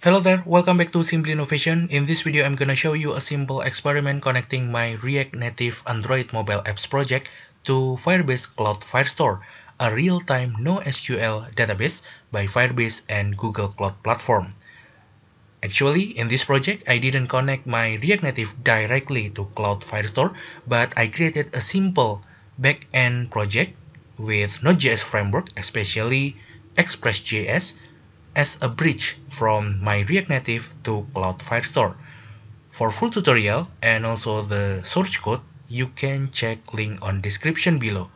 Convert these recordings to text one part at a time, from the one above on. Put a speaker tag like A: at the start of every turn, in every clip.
A: Hello there, welcome back to Simplinnovation. In this video, I'm gonna show you a simple experiment connecting my React Native Android mobile apps project to Firebase Cloud Firestore, a real-time NoSQL database by Firebase and Google Cloud Platform. Actually, in this project, I didn't connect my React Native directly to Cloud Firestore, but I created a simple backend project with Node.js framework, especially Express.js, as a bridge from my React Native to Cloud Firestore. For full tutorial and also the source code, you can check link on description below.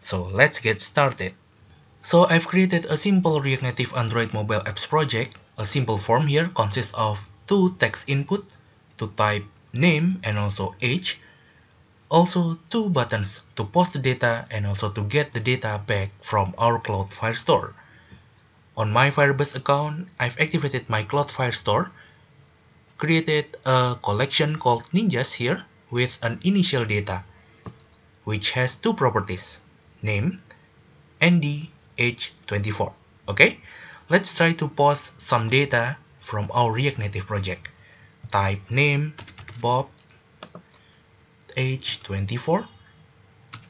A: So let's get started. So I've created a simple React Native Android mobile apps project. A simple form here consists of two text input to type name and also age. Also two buttons to post the data and also to get the data back from our Cloud Firestore. On my Firebase account, I've activated my Cloud Firestore, created a collection called Ninjas here with an initial data, which has two properties, name and the age 24. Okay, let's try to post some data from our React Native project. Type name, Bob, age 24,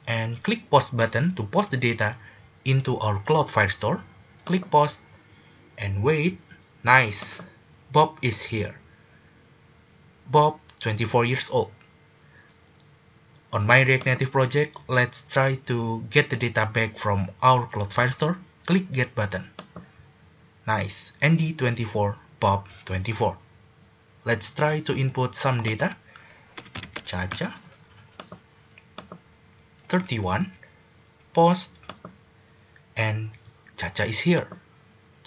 A: and click post button to post the data into our Cloud Firestore click post and wait. Nice. Bob is here. Bob 24 years old. On my React Native project let's try to get the data back from our Cloud Firestore click get button. Nice. ND 24 Bob 24 let's try to input some data. Chacha. 31 post. And Chacha is here.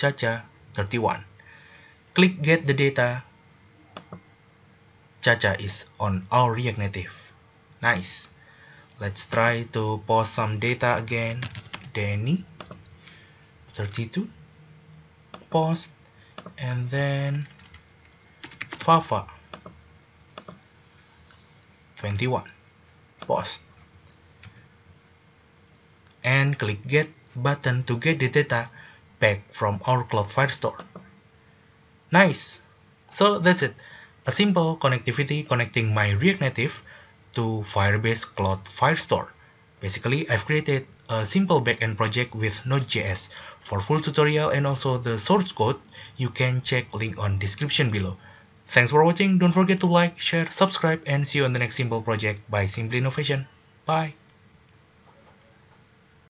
A: Chacha 31. Click get the data. Chacha is on our React Native. Nice. Let's try to post some data again. Danny 32. Post and then Fafa 21. Post and click get button to get the data back from our Cloud Firestore. Nice! So that's it. A simple connectivity connecting my React Native to Firebase Cloud Firestore. Basically, I've created a simple backend project with Node.js. For full tutorial and also the source code, you can check link on description below. Thanks for watching. Don't forget to like, share, subscribe, and see you on the next simple project by Simplinnovation. Bye!